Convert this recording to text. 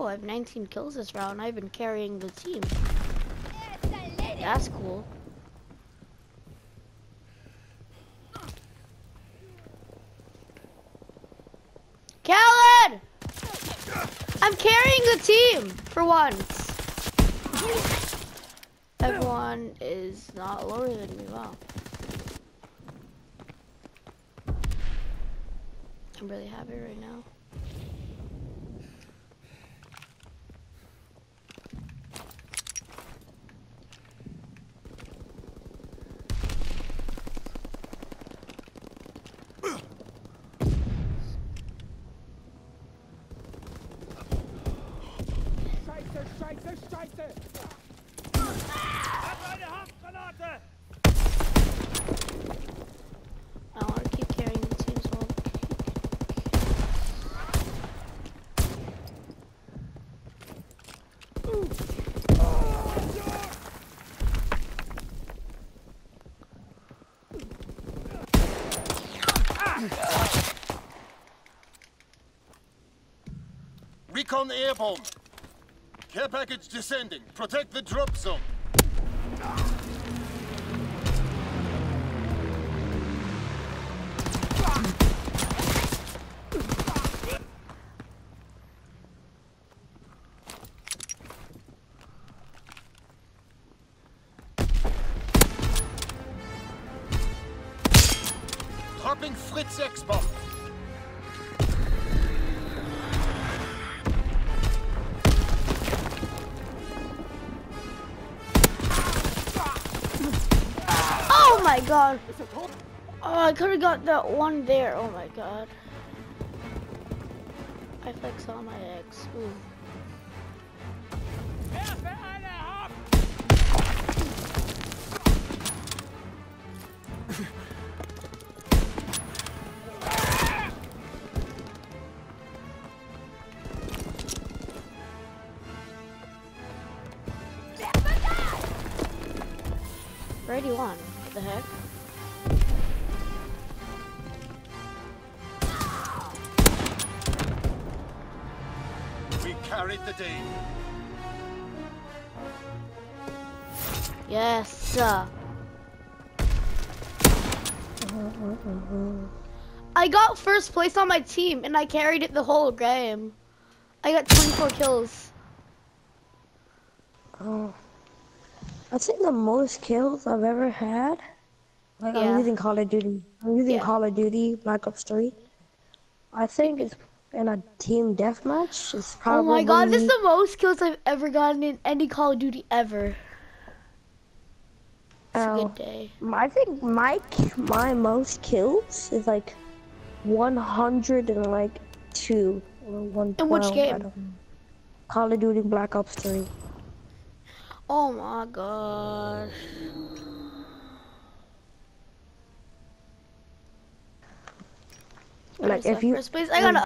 Oh, I have 19 kills this round. I've been carrying the team. That's cool. Khaled! I'm carrying the team for once. Everyone is not lower than me. Wow. I'm really happy right now. Scheiße, Scheiße, Scheiße! Hab eine Handgranate! I want to keep carrying the. Recon airborne. Care package descending. Protect the drop zone. Dropping Fritz X-Bomb. My god! Oh, I could have got that one there. Oh my god. I flex all my eggs. Ooh. Werfe eine ab! Already won. What the heck? We carried the day. Yes. sir. I got first place on my team and I carried it the whole game. I got 24 kills. Oh. I think the most kills I've ever had. Like Yeah. I'm using Call of Duty. I'm using Yeah. Call of Duty Black Ops 3. I think it's in a team deathmatch. It's probably. Oh my god, this is the most kills I've ever gotten in any Call of Duty ever. It's a Oh. good day. I think my my most kills is like 100 and like two or 112. In which game? Call of Duty Black Ops 3. Oh my gosh. Like if you? I got